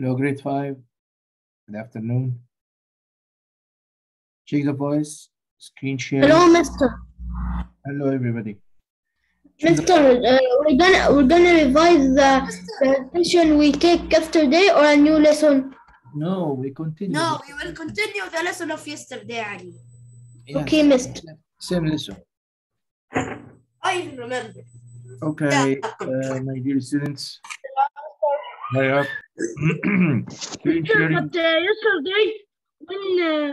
Hello, grade five. Good afternoon. Check the voice, screen share. Hello, Mister. Hello, everybody. Mister, uh, we're gonna we're gonna revise the, the session we take yesterday or a new lesson. No, we continue. No, we will continue the lesson of yesterday, Ali. Yes, Okay, Mister. Same lesson. I remember. Okay, uh, my dear students. Hurry up. But uh, yesterday, when uh,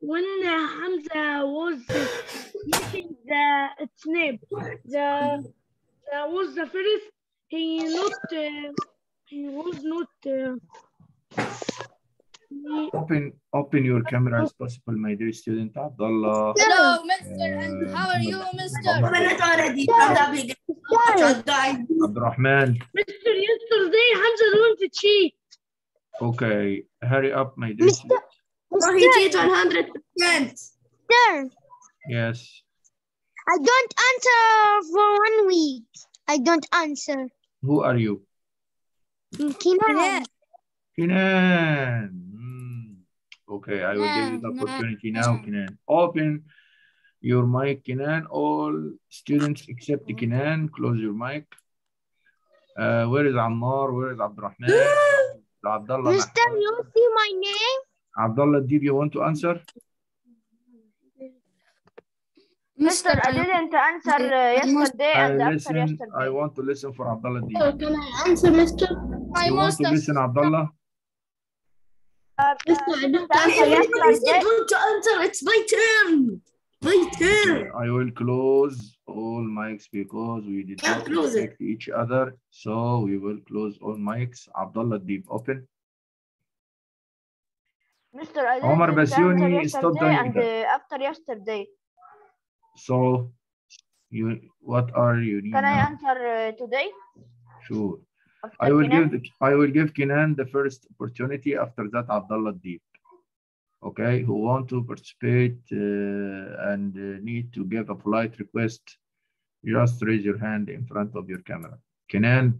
when uh, Hamza was uh, making the its name, the that was the first. He not uh, he was not. He, Open, open your camera as possible, my dear student. Abdullah. Hello, Mister, and Uh, how are you, Mister? Muhammad. Open it already. I'm the. Abdurrahman. Mister, yesterday Hamza don't cheat. Okay, hurry up, my dear Mr. student. So he cheats 100%. Sir, Yes. I don't answer for one week. I don't answer. Who are you? Kina. Kinan. Okay, I will give you the No, no, opportunity now, no. Kinan. Open your mic, Kinan. All students except Kinan, close your mic. Uh, where is Ammar? Where is Abdurrahman? Abdullah. Mister, you see my name? Abdullah, did you want to answer? Mister, I didn't answer uh, yesterday I and after listen. yesterday. I want to listen for Abdullah. Did. Oh, can I answer, Mister? I You want to listen, Abdullah? Uh, Mister, I don't uh, answer Everybody yesterday. said want to answer. It's my turn. My turn. I will close all mics because we did Yeah, not close it. respect each other. So we will close all mics. Abdullah, deep open. Mister, I Omar answer Basyouni, stop yesterday and uh, after yesterday. So you, what are you need Can I now? answer uh, today? Sure. I will Kinan? give the, I will give Kinan the first opportunity. After that, Abdullah Deeb. Okay, who want to participate uh, and uh, need to give a polite request, just raise your hand in front of your camera. Kinan,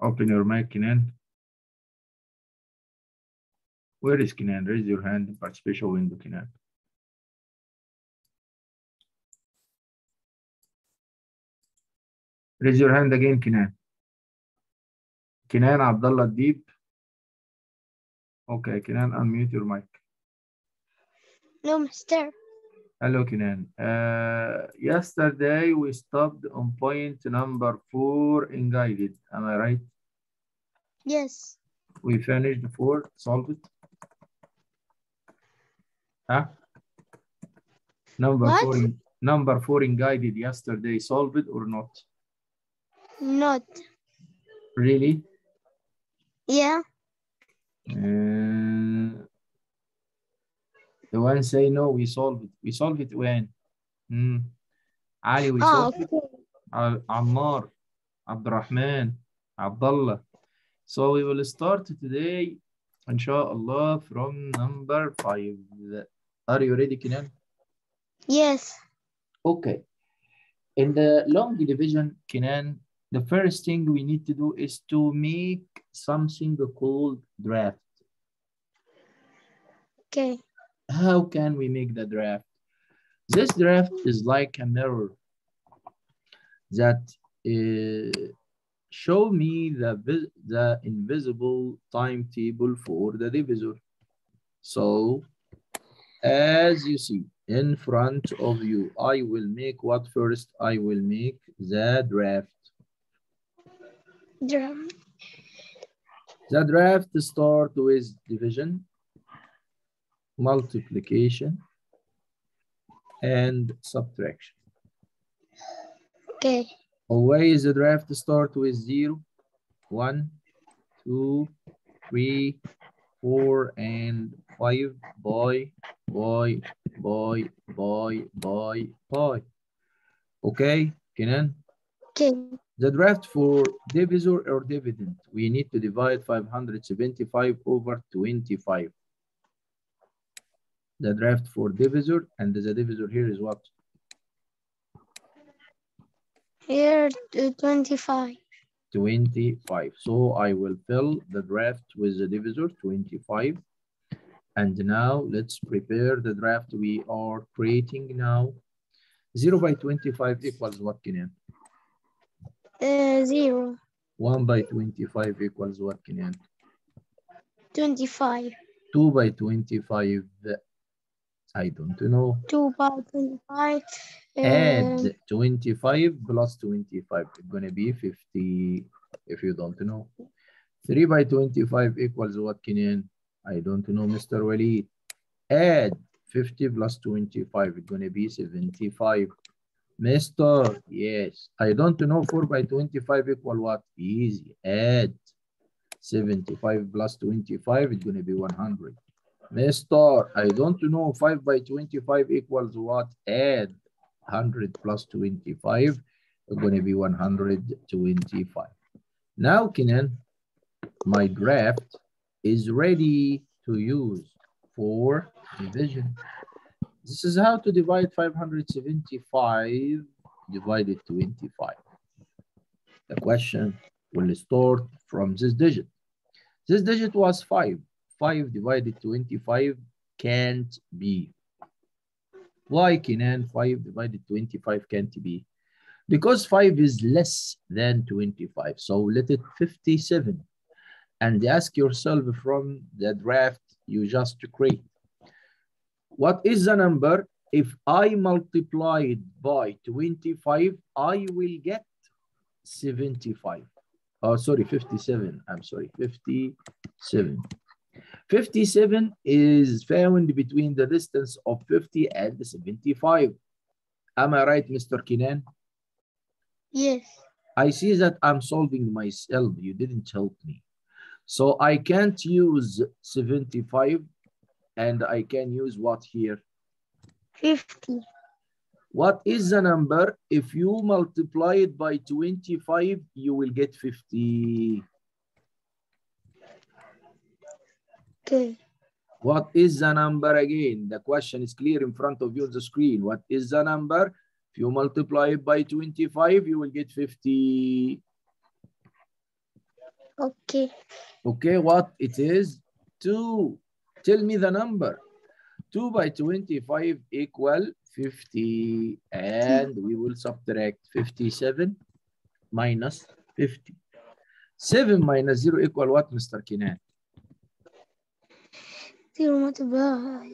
open your mic, Kinan. Where is Kinan? Raise your hand in participation window, Kinan. Raise your hand again, Kinan. Kinan Abdullah Deeb. Okay, Kinan, unmute your mic. No, Mister. Hello, Kinan. Uh, yesterday we stopped on point number four in guided. Am I right? Yes. We finished four, solved it. Huh? Number What? four, in, number four in guided yesterday, solved it or not? Not. Really? Yeah. Uh, the one say no, we solve it. We solve it when? Hmm. Ali, we Oh, solved it. Al Ammar, Abdurrahman, Abdullah. So we will start today, inshallah, from number five. Are you ready, Kinan? yes. Okay. In the long division, Kinan, the first thing we need to do is to make something called draft. Okay. How can we make the draft? This draft is like a mirror that uh, show me the, the invisible timetable for the divisor. So, as you see in front of you, I will make what first? I will make the draft. Drum. The draft start with division, multiplication, and subtraction. Okay. Always the draft start with zero, one, two, three, four, and five. Boy, boy, boy, boy, boy, boy. Okay, Kenan? Okay. The draft for divisor or dividend, we need to divide 575 over 25. The draft for divisor and the divisor here is what? Here, uh, 25. 25. So I will fill the draft with the divisor 25. And now let's prepare the draft we are creating now. 0 by 25 equals what, Kenan? Uh, zero. 1 by 25 equals what, Kenan? 25. 2 by 25, I don't know. 2 by 25. um, Add 25 plus 25, it's gonna be 50 if you don't know. 3 by 25 equals what, Kenan? I don't know, Mr. Waleed. Add 50 plus 25, it's gonna be 75. Mister, yes. I don't know 4 by 25 equal what? Easy. Add 75 plus 25 is gonna be 100. Mister, I don't know 5 by 25 equals what? Add 100 plus 25 is gonna be 125. Now, Kenan, my draft is ready to use for division. This is how to divide 575 divided 25. The question will start from this digit. This digit was 5. 5 divided 25 can't be. Why, Kenan? 5 divided 25 can't be. Because 5 is less than 25. So let it 57. And ask yourself from the draft you just create. What is the number? If I multiply it by 25, I will get 75. Oh, sorry, 57. I'm sorry, 57. 57 is found between the distance of 50 and 75. Am I right, Mr. Kinan? Yes. I see that I'm solving myself. You didn't help me. So I can't use 75 and I can use what here? 50. What is the number? If you multiply it by 25, you will get 50. Okay. What is the number again? The question is clear in front of you on the screen. What is the number? If you multiply it by 25, you will get 50. Okay. Okay, what it is? 2. Tell me the number. 2 by 25 equal 50. And we will subtract 57 minus 50. 7 minus 0 equal what, Mr. Kinan? Zero multiply.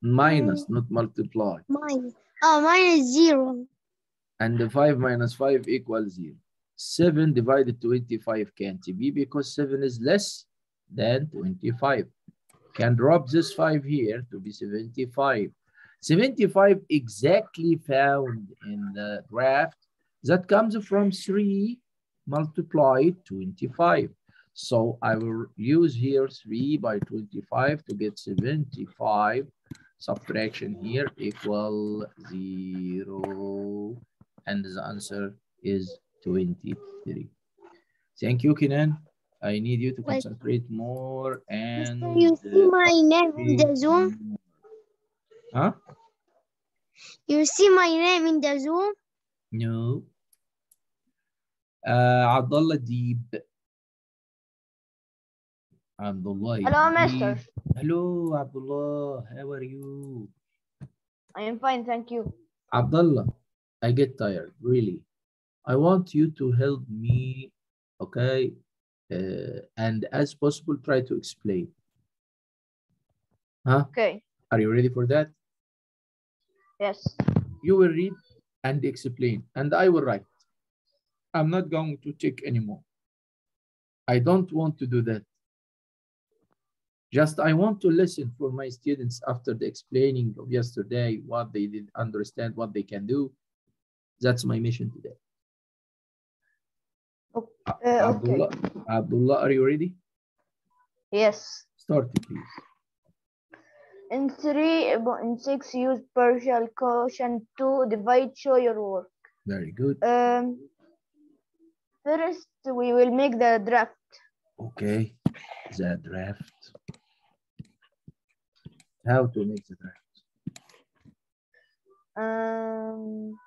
Minus, not multiply. Minus. Oh, minus zero. And the 5 minus 5 equals 0. 7 divided 25 can't be because 7 is less than 25. Can drop this 5 here to be 75. 75 exactly found in the draft that comes from 3 multiplied 25. So I will use here 3 by 25 to get 75. Subtraction here equal 0. And the answer is 23. Thank you, Kenan. I need you to Wait. concentrate more and Mister, you see uh, my name in the Zoom? Huh? You see my name in the Zoom? No. Uh, Abdullah Deeb. Abdullah. Hello, Deeb. mister. Hello, Abdullah. How are you? I am fine, thank you. Abdullah, I get tired, really. I want you to help me, okay? Uh, and as possible, try to explain. Huh? Okay, Are you ready for that? yes. You will read and explain, and I will write. I'm not going to check anymore. I don't want to do that. Just I want to listen for my students after the explaining of yesterday, what they did understand, what they can do. That's my mission today. O- A- uh, okay. Abdullah, Abdullah, are you ready? Yes. Start, it please. In 3.6, use partial quotient to divide, show your work. Very good. Um, first, we will make the draft. Okay. The draft. How to make the draft? Um,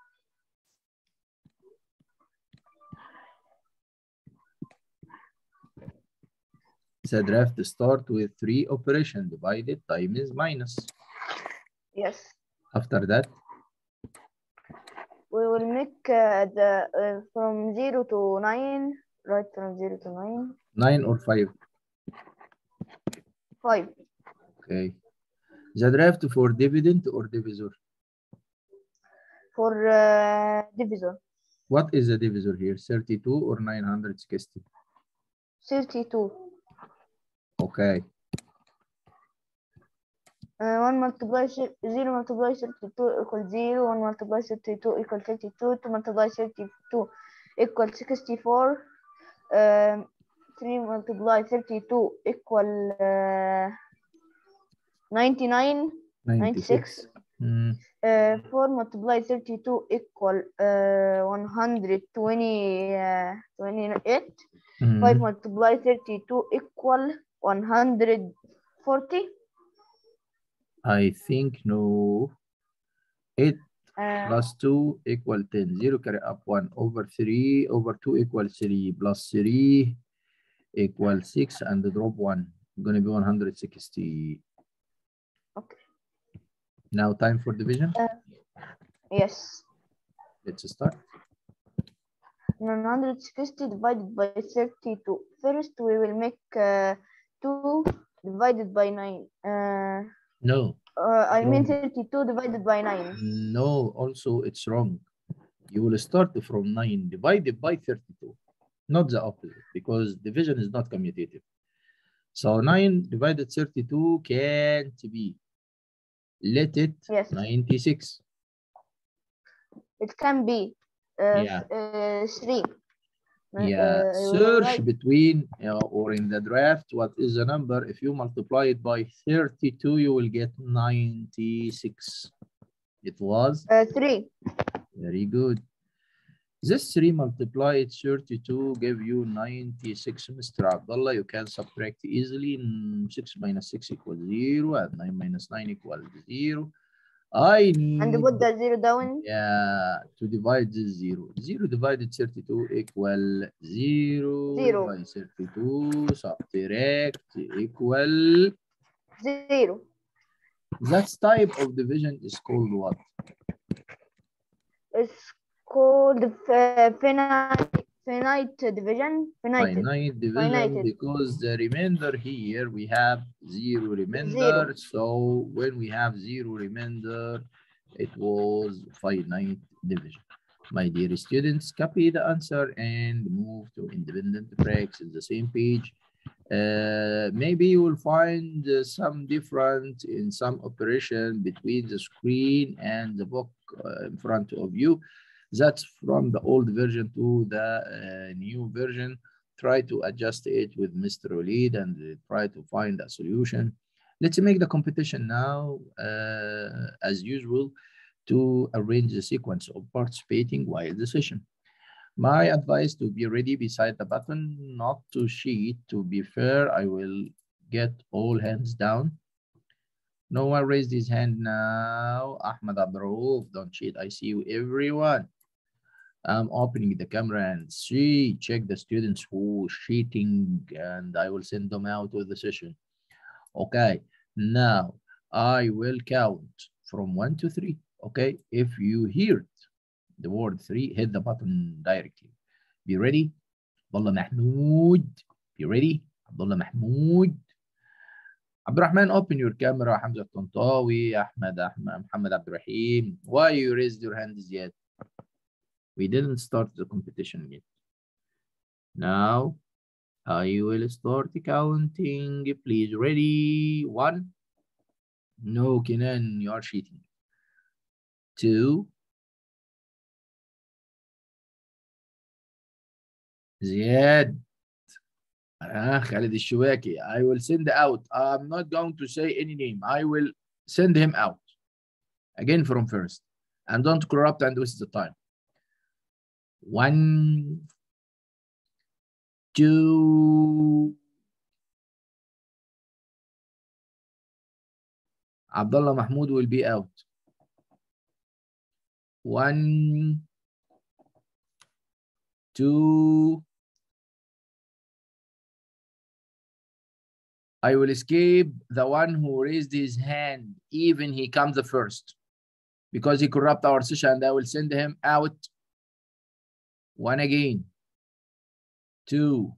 the draft start with three operation divided times minus. Yes. After that, We will make uh, the uh, from zero to nine. Right from zero to nine. nine or five. Five. Okay. The draft for dividend or divisor. For uh, divisor. What is the divisor here? 32 or 960? Thirty-two. Okay. Uh, 1 multiply thir- 0 multiply 32 equals 0, 1 multiply 32 equals 32, 2 multiply 32 equals 64, um, 3 multiply 32 equal uh, 99, 96, Hmm. uh, 4 multiply 32 equal uh, 120, uh, 28, 5 Mhm. multiply 32 equal 140, I think no. 8 uh, plus 2 equal 10. 0 carry up 1 over 3 over 2 equals 3 plus 3 equal 6 and the drop 1. Going to be 160. Okay. Now time for division. yes. Let's start. 960 divided by 32. First, we will make uh, 2 divided by 9. Uh, No, uh, I mean 32 divided by 9. no, also it's wrong. You will start from 9 divided by 32, not the opposite, because division is not commutative. So 9 divided 32 can't be. Let it Yes, 96. it can be uh, Yeah. uh, 3. Yeah, Uh, search between uh, or in the draft, what is the number? If you multiply it by 32, you will get 96. It was Uh, 3. very good. This 3 multiplied 32 give you 96, Mr. Abdullah. You can subtract easily. Mm, 6 minus 6 equals 0 and 9 minus 9 equals 0. I need And put the 0 down. yeah, to divide this zero. Zero divided 32 equal zero, Zero. by 32, subtract equal. 0. That type of division is called what? It's called uh, finite, finite division. Finite. Finite division Finited. because the remainder here we have zero remainder. Zero. So when we have zero remainder, it was finite division. My dear students, copy the answer and move to independent breaks in the same page. Uh, maybe you will find uh, some difference in some operation between the screen and the book uh, in front of you. That's from the old version to the uh, new version. Try to adjust it with Mr. Waleed and uh, try to find a solution. Let's make the competition now, uh, as usual, to arrange the sequence of participating while the session. My advice to be ready beside the button, not to cheat. To be fair, I will get all hands down. No one raised his hand now. Ahmed Abdurrauf, don't cheat. I see you, everyone. I'm opening the camera and see, check the students who cheating and I will send them out of the session. Okay, now I will count from one to three. Okay, if you hear the word three, hit the button directly. Be ready? Abdullah Mahmoud. Be ready? Abdullah Mahmoud. Abdurrahman, open your camera. Hamza Tantawi, Ahmed, Ahmed, Muhammad Abdurrahim. Why you raised your hands yet? We didn't start the competition yet. Now, I will start counting. Please, ready? One. No, Kenan, you are cheating. Two. Ziad. Ah, Khalid Shubaki. I will send out. I'm not going to say any name. I will send him out. Again from first. And don't corrupt and waste the time. One, two. Abdullah Mahmoud will be out. One, two, I will escape the one who raised his hand, even he comes the first, because he corrupt our session, and I will send him out. One again. Two.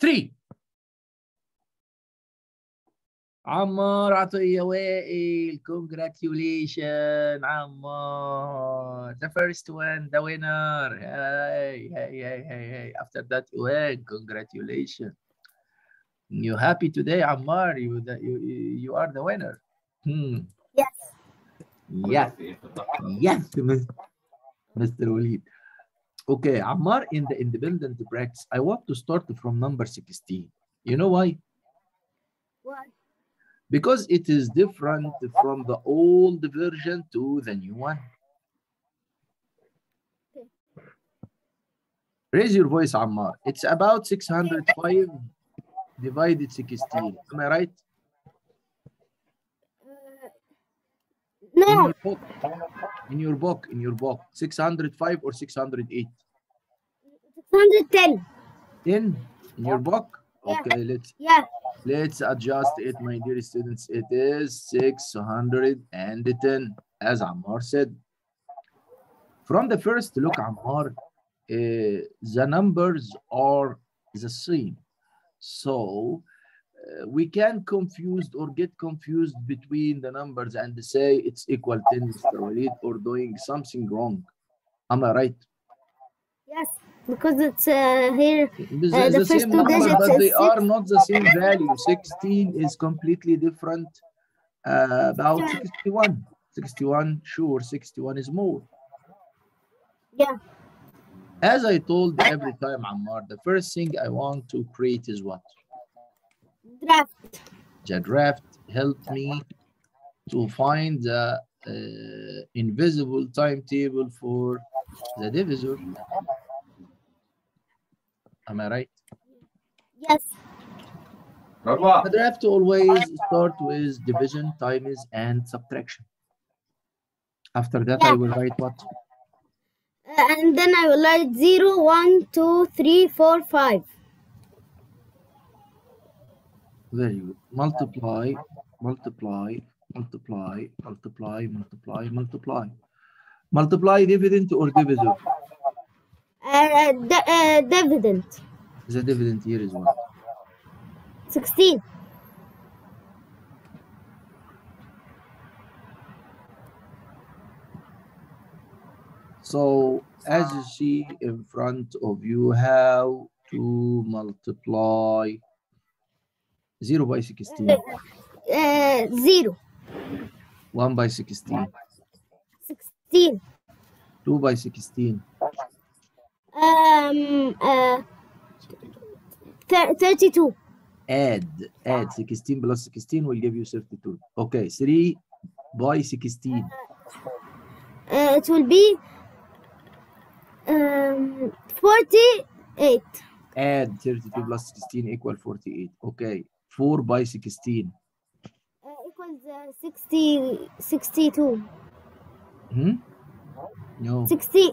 Three. Ammar Atiyah congratulations, Ammar. The first one, the winner. Hey, hey, hey, hey, hey. After that, well, congratulations. You happy today, Ammar? You, you, you are the winner. Hmm. Yes. Yes. Yes, Mr. Waleed. Okay, Ammar in the independent practice, I want to start from number 16. You know why? Why? Because it is different from the old version to the new one. Raise your voice, Ammar. It's about 605 divided 16. Am I right? In No, your book, in your book, in your book, 605 or 608? 610. 10 in your book? Yeah. Okay, let's Yeah. Let's adjust it, my dear students. It is 610, as Ammar said. From the first look, Ammar, uh, the numbers are the same. So we can confuse or get confused between the numbers and say it's equal 10, Mr. Waleed, or doing something wrong. Am I right? Yes. Because it's uh, here. The, Uh, the the first same two number, digits but they six. are not the same value. 16 is completely different. Uh, about 61. 61, sure, 61 is more. Yeah. As I told every time, Ammar, the first thing I want to create is what? Draft. The draft helped me to find the uh, invisible timetable for the divisor. Am I right? Yes. The draft always start with division, times, and subtraction. After that, I will write what? Uh, and then I will write 0, 1, 2, 3, 4, 5. Very good. Multiply, multiply, multiply, multiply, multiply, multiply. Multiply dividend or divisor? Uh, di- uh, dividend. The dividend here is what? 16. So as you see in front of you, how to multiply 0 by 16, Uh, 0. 1 by 16, 16. 2 by 16, Um, uh, thir- 32. add, add 16 plus 16 will give you 32. Okay, 3 by 16, Uh, it will be um, 48. add 32 plus 16 equal 48. Okay, 4 by 16. Uh, equals uh, 60, 62. Hmm? No, 60,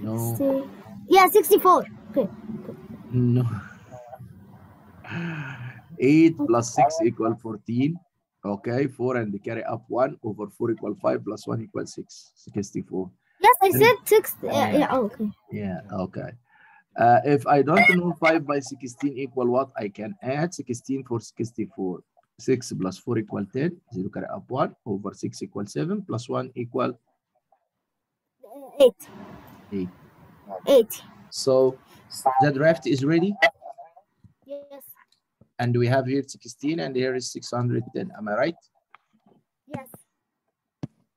no, 60. Yeah, 64. Okay. no. 8 plus 6 equal 14. Okay, 4 and carry up 1 over 4 equal 5 plus 1 equal 6. 64. Yes, I Three. said 6. Uh, Yeah. yeah, oh, okay. Yeah, okay. Uh, if I don't know 5 by 16 equal what, I can add 16 for 64. 6 plus 4 equal 10. 0 carry up 1 over 6 equal 7 plus 1 equal Uh, 8. Eight. 8. So the draft is ready. Yes. And we have here 16 and here is 610. Am I right? Yes.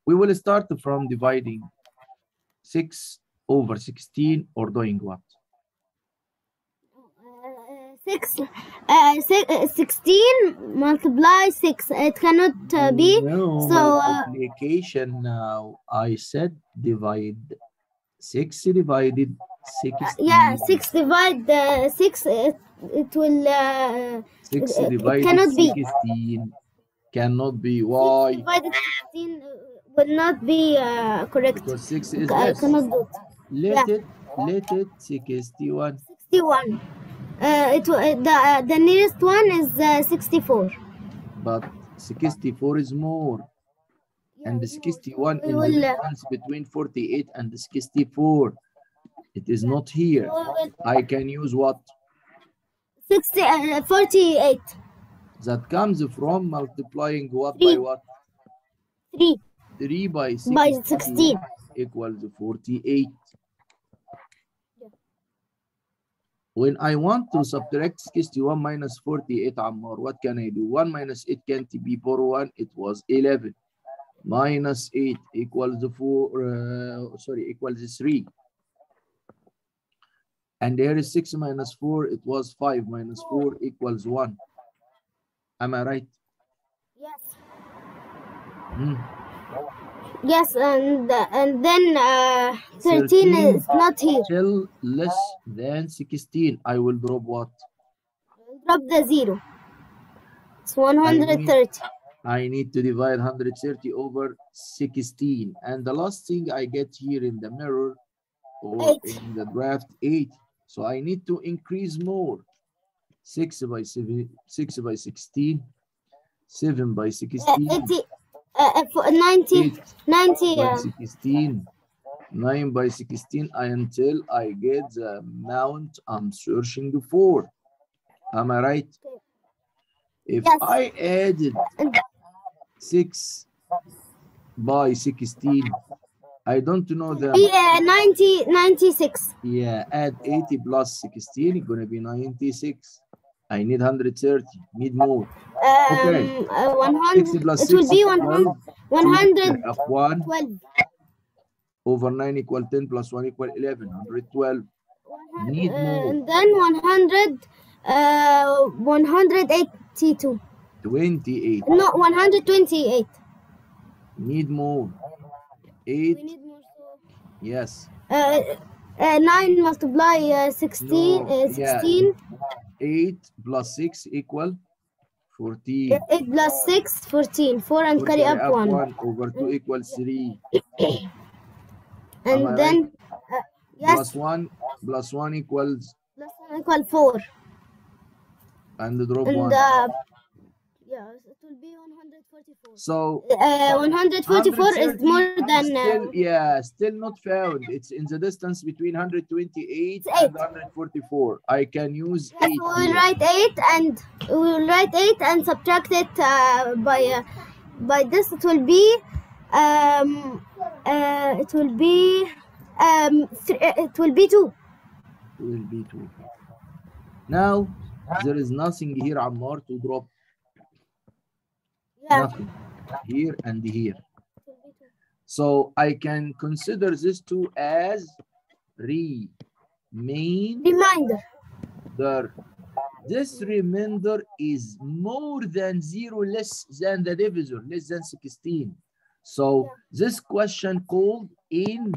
We will start from dividing 6 over 16 or doing what? Uh, six, uh, si- uh, 16 multiply 6. It cannot uh, be. No, so, uh, multiplication now. I said divide 6 divided 16. Yeah, 6 divide uh, 6. It, it will. Uh, 6 it- it divided cannot be. 16 cannot be. 6 divided 16 uh, will not be uh, correct. Because 6 is less. cannot do it. Let it, let it 61. 61. Uh, it the uh, the nearest one is uh, 64. But 64 is more. And the 61 is the uh, difference between 48 and the 64. It is not here. I can use what? 60, uh, 48. That comes from multiplying what by what? 3 3 by 16, by 16. equals 48. When I want to subtract 61 minus 48, Ammar, what can I do? 1 minus 8 can't be 4 1, it was 11. Minus 8 equals 4, uh, sorry, equals 3. And here is 6 minus 4, it was 5 minus 4 equals 1. Am I right? Yes. Hmm. Yes, and and then uh, 13 13. is not here. Still less than 16. I will drop what? Drop the zero. It's 130. I need to divide 130 over 16. And the last thing I get here in the mirror or Eight. in the draft, 8. So I need to increase more. 6 by 7, 6 by 16, 7 by Uh, 16, 80, uh, uh, for 90, 90. by Uh, 16, 9 by 16 until I get the amount I'm searching for. Am I right? If Yes. I added 6 by 16, I don't know the, yeah, 90, 96. yeah, add 80 plus 16, it's gonna be 96. I need 130, need more. Um, Okay. uh, 100. 60 plus It 6 will be is 100, 12. 112. Over 9 equal 10 plus 1 equal 11, 112. Need Uh, more. and then 100, uh, 182. 28. No, 128. Need more. We 8, need more. yes. Uh, uh, 9 multiply uh, 16, No, uh, yeah. 16. 8 plus 6 equal 14. 8 plus 6, 14. 4 and Four carry up 1. 1 over 2 equals 3. And Am then, uh, yes, Plus 1 plus 1 equals plus 1 equal 4. and the drop And 1. uh, yeah, it will be 144. So Uh, 144 is more than. still, Uh, yeah, still not found. It's in the distance between 128 and 144. I can use yes, 8 we will here. write 8 and we will write 8 and subtract it uh, by uh, by this. It will be um uh, it will be um th- uh, it will be 2. will be 2. Now, there is nothing here, Ammar, to drop. Yeah. Here and here. So I can consider this two as remainder. Reminder. This remainder is more than zero, less than the divisor, less than 16. So this question called in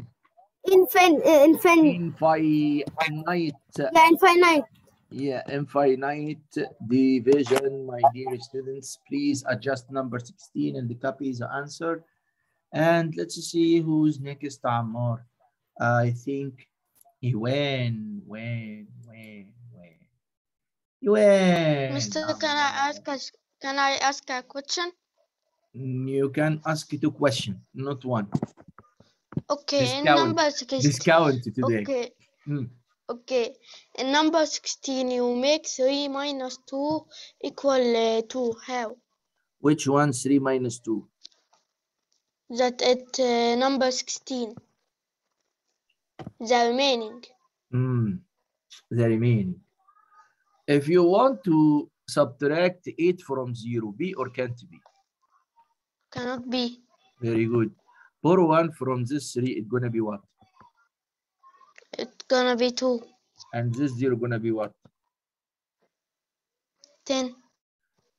Infin uh, infin infinite, yeah infinite. Yeah, infinite division, my dear students. Please adjust number 16 and the copy is answered. And let's see who's next, Ammar. I think he win, win, win. You win. Mister, can I ask us? Can I ask a question? You can ask two questions, not one. Okay, Discount. number sixteen. Discount today. Okay. Hmm. Okay. In number sixteen, you make three minus two equal uh, two. How? Which one? 3 minus 2. That at uh, number sixteen. The remaining. Hmm. The remaining. If you want to subtract 8 from 0, be or can't be? Cannot be. Very good. For 1 from this 3, it's going to be what? Gonna be two. And this 0 going to be what? Ten.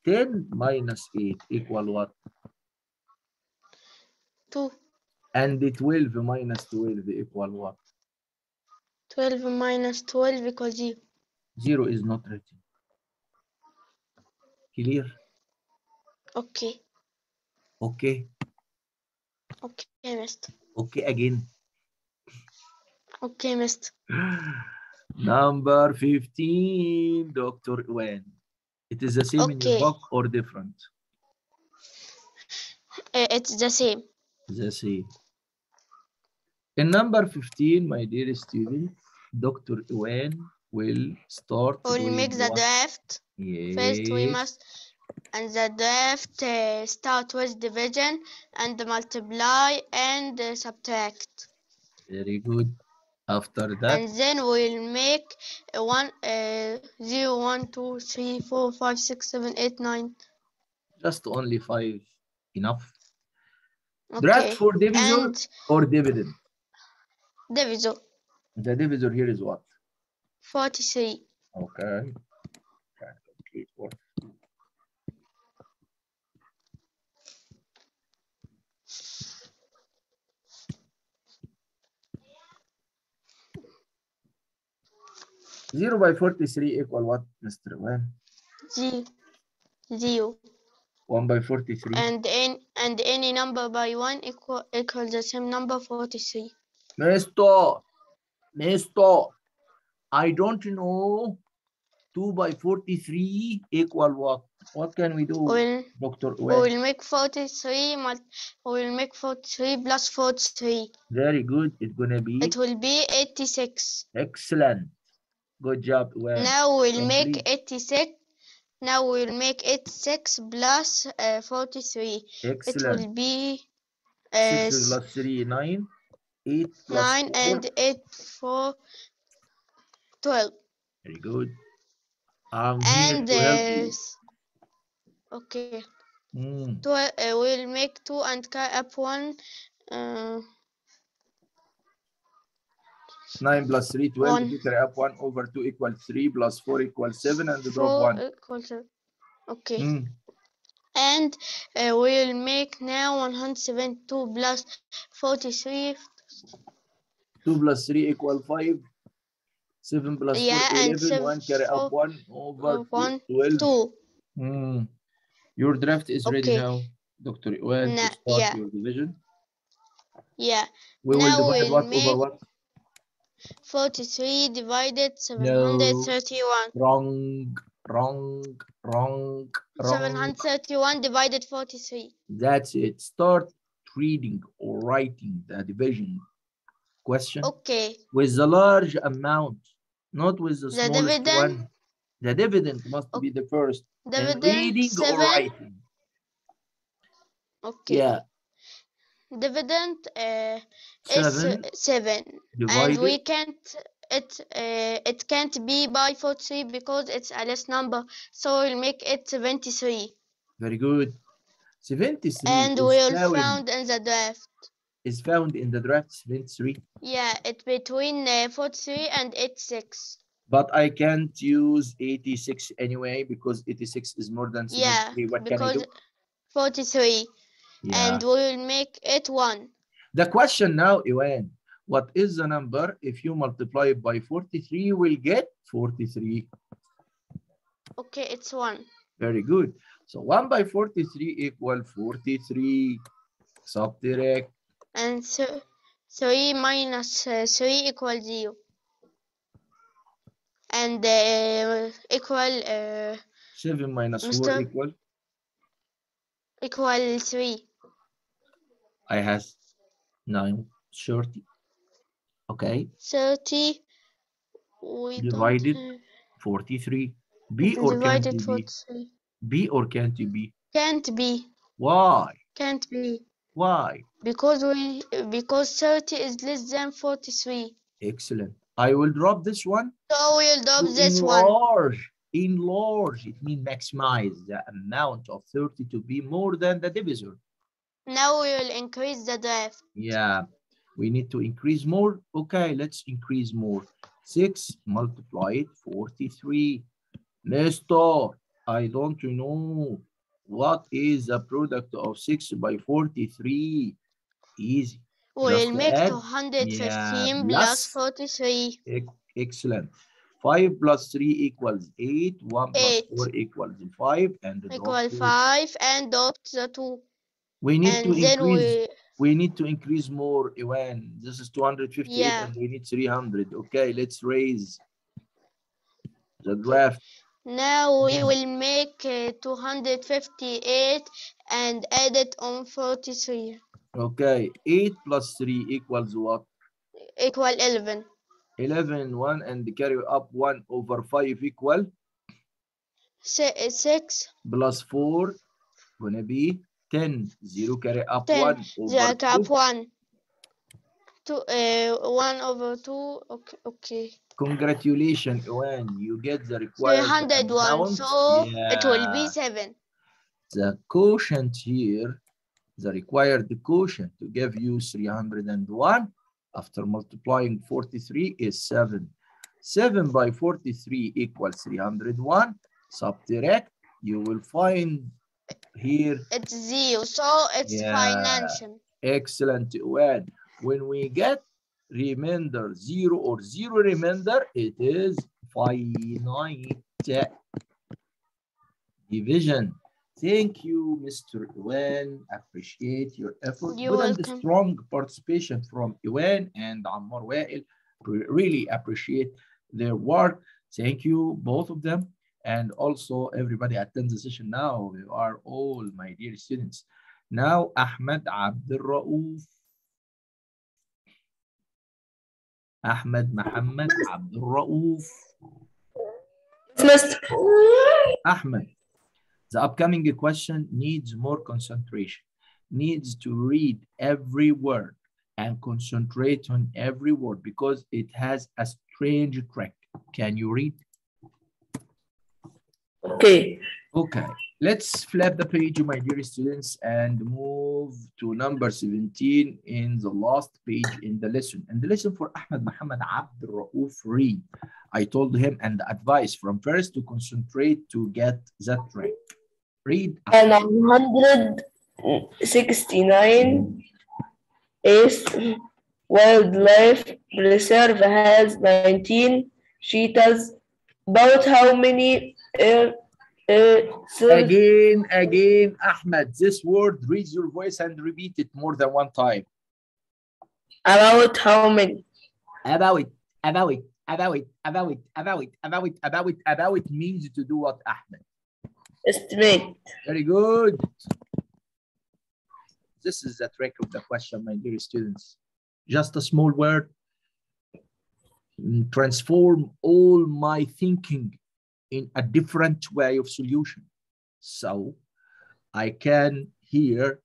10 minus 8 equal what? Two. And the 12 minus 12 equal what? Twelve minus twelve equals zero. 0 is not written. Clear? Okay. Okay. Okay, Mister. Okay again. Okay, Mister. Number 15, Dr. Wen. It is the same in your Okay. book or different? Uh, it's the same. The same. In number 15, my dear student, Dr. Wen will start. We'll make the draft. First, we must, and the draft uh, start with division and multiply and uh, subtract. Very good. After that. And then we'll make one, uh, zero, one, two, three, four, five, six, seven, eight, nine. Just only 5 enough. Okay. Draft for divisor and or dividend? Divisor. The divisor here is what? 43. Okay. okay. 0 by 43 equal what, Mr. Wen? G. Zero. 1 by 43. And in, and any number by 1 equal, equals the same number 43. Mr. Mr. I don't know 2 by 43 equal what? What can we do, we'll, Dr. Wen? We will make 43, we will make 43 plus 43. Very good. It's going to be? It will be 86. Excellent. Good job, Wen. Now we'll make 86. Now we'll make 86 plus uh, 43. It Excellent. will be uh, Six plus three, nine. Eight plus 9 four. and 8 for 12. Very good. I'm And uh, okay, Mm, 12, uh, we'll make 2 and carry up 1. Uh, Nine plus three, twelve. One. If you carry up one over two equal three plus four equals seven and drop 4 one. equals uh, okay. Mm, And uh, we'll make now 172 plus 43. Two plus three equal five. Seven plus Yeah, four, eleven. seven, One carry up one over one, two, 12. 2. Mm. Your draft is ready now, Dr. Iwan, to Na- start yeah. your division. Yeah, We will Now divide we'll what over make what? 43 divided 731. Wrong, wrong, wrong, wrong. 731 divided 43. That's it. Start reading or writing the division question Okay, with the large amount, not with the The smallest dividend? one. The dividend must be the first. And dividend reading or 7. writing. Okay, Yeah, dividend uh, is seven 7. And we can't, it, uh, it can't be by 43 because it's a less number. So we'll make it 73. Very good. 73 And we'll found, found in the draft. is found in the draft 73. Yeah, it's between uh, 43 and 86. But I can't use 86 anyway because 86 is more than 73. Yeah, what can I because do? 43. Yeah. And we'll make it 1. The question now, Iwan, what is the number? If you multiply it by 43, you will get 43. Okay, it's 1. Very good. So 1 by 43 equal 43. Subtract. And so 3 minus uh, 3 equals 0. And uh, equal uh, 7 minus 4 Mister? equal. Equal 3. I has 9, 30. Okay. 30. We Divided 43. B or can't divided it be? 43. B or can't be? Can't be. Why? Can't be. Why? Because we because 30 is less than 43. Excellent. I will drop this one. So we'll drop this one. enlarge, enlarge. It means maximize the amount of 30 to be more than the divisor. Now we will increase the draft. Yeah, we need to increase more. Okay, let's increase more. 6 multiplied 43. Mister, I don't know what is the product of 6 by 43. Easy. We'll Just make add- 215 yeah, plus plus 43. Ec- Excellent. 5 plus 3 equals 8. 1 plus Eight. 4 equals 5. And Equal 5 and dot the 2. We need to And then increase. we We need to increase more, Iwan. This is 258 Yeah. and we need 300. Okay, let's raise The draft. Now we will make uh, 258 and add it on 43 Okay. 8 plus 3 equals what? equal 11. 11, 1, and carry up 1 over 5 equal uh, 6 plus 4 gonna be 10. 0 carry up 10. 1 over cap 2. 1. Two, uh, 1 over 2. Okay. okay. Congratulations, when You get the required 301. amount. So it will be 7. The quotient here, the required quotient to give you 301 after multiplying 43 is 7. 7 by 43 equals 301. Subtract, you will find here It's 0. So it's Yeah. financial. Excellent. When when we get remainder zero or zero remainder, it is finite division. Thank you, Mr. Iwan. Appreciate your effort. You're Good and strong participation from Iwan and Ammar Wael. We Really appreciate their work. Thank you, both of them. And also everybody attend the session now. You are all my dear students. Now, Ahmed Abdul Rauf. Ahmed Muhammad Abdul Rauf. Ahmed, the upcoming question needs more concentration, needs to read every word and concentrate on every word because it has a strange trick. Can you read? Okay. Okay, let's flip the page, my dear students, and move to number 17 in the last page in the lesson. And the lesson for Ahmed Muhammad Abdul Rauf read. I told him and advice from first to concentrate to get that right. Read. And 169 is wildlife reserve has 19 cheetahs. About how many uh, uh, Again, again, Ahmed, this word, raise your voice and repeat it more than one time. about how many? About it, about it, about it, about it, about it, about it, about it, about it means to do what, Ahmed? Estimate. Very good. This is the trick of the question, my dear students. Just a small word. Transform all my thinking in a different way of solution. So I can here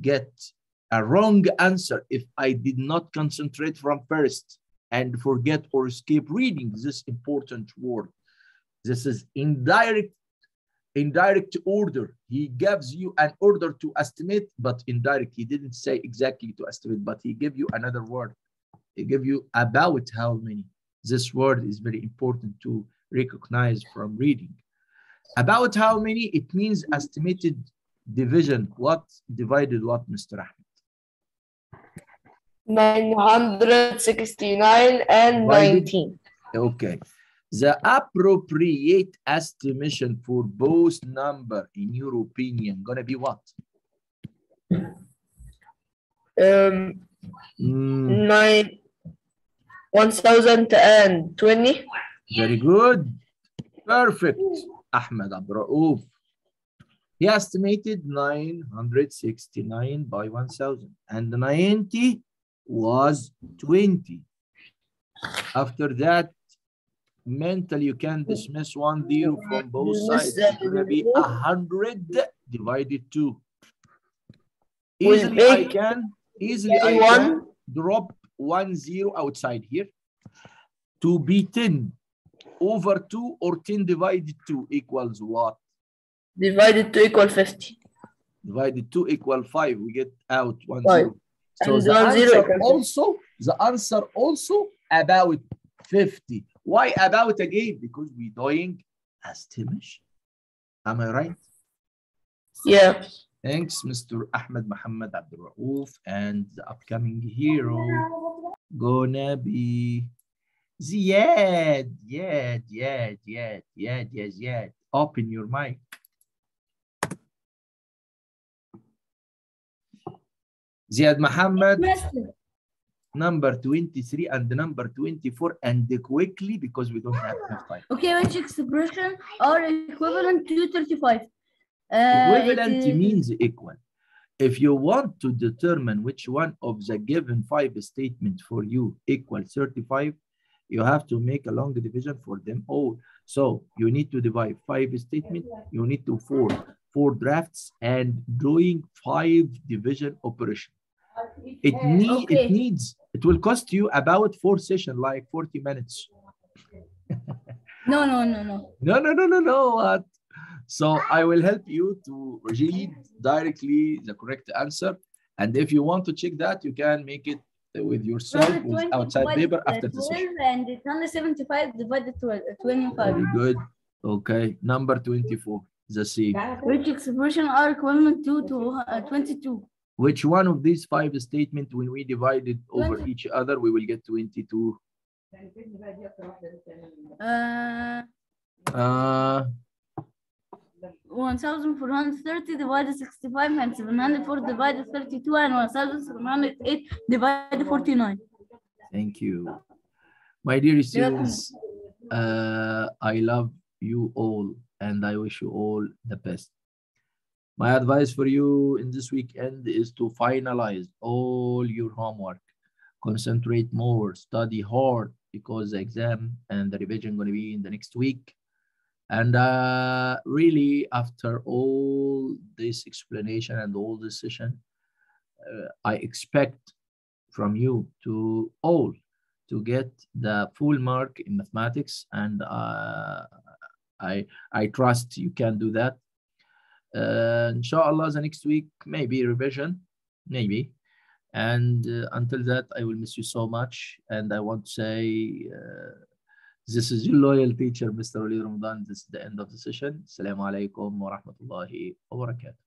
get a wrong answer if I did not concentrate from first and forget or escape reading this important word. This is indirect indirect order. He gives you an order to estimate, but indirect. He didn't say exactly to estimate, but he gave you another word. He gave you about how many. This word is very important to recognize from reading. About how many, it means estimated division. What divided what, Mr. Ahmed? 969 and Why did- 19. Okay. The appropriate estimation for both number, in your opinion, gonna be what? Um, Mm, nine, 1020. Very good. Perfect. Ahmed Abdul Rauf. He estimated 969 by 1000 and 90 was 20. After that, mentally you can dismiss one zero from both sides. It's gonna be 100 divided two. Easily I can, easily I can drop one zero outside here to be 10 over 2 or 10 divided 2 equals what? divided 2 equal 50. Divided 2 equal 5. We get out 1 Five. 0. So And the one zero answer equals also, the answer also about 50. Why about again? Because we're doing estimation. Am I right? Yeah. Thanks, Mr. Ahmed Muhammad Abdul Rauf. And the upcoming hero gonna be Ziad. Ziad, Ziad, Ziad, Ziad, Ziad, Ziad. Open your mic. Ziad Muhammad. Number 23 and number 24 and quickly because we don't have enough time. Okay, which expression are equivalent to 35? Uh, Equivalent is- means equal. If you want to determine which one of the given five statement for you equal 35, you have to make a long division for them all. So you need to divide five statement, you need to four, four drafts and doing five division operation. It need Okay. it needs it will cost you about four session like 40 minutes. No, no, no, no. No, no, no, no, no. What? So I will help you to read directly the correct answer. And if you want to check that, you can make it with yourself with outside paper after the session. And it's 175 divided to uh, 25. Very good. Okay. Number 24, the same. Which expression are equivalent to, to uh, 22? Which one of these five statements, when we divide it over each other, we will get 22? Uh, Uh, 1430 divided 65 and 704 divided 32 and 1708 divided 49. Thank you. My dear students, uh, I love you all and I wish you all the best. My advice for you in this weekend is to finalize all your homework. Concentrate more, study hard because the exam and the revision going to be in the next week. And uh, really, after all this explanation and all this session, uh, I expect from you to all to get the full mark in mathematics and uh, I I trust you can do that. Uh, inshallah, the next week maybe revision, maybe. And uh, until that, I will miss you so much. And I want to say, uh, this is your loyal teacher, Mr. Waleed Ramadan. This is the end of the session. Assalamu alaikum wa rahmatullahi wa barakatuh.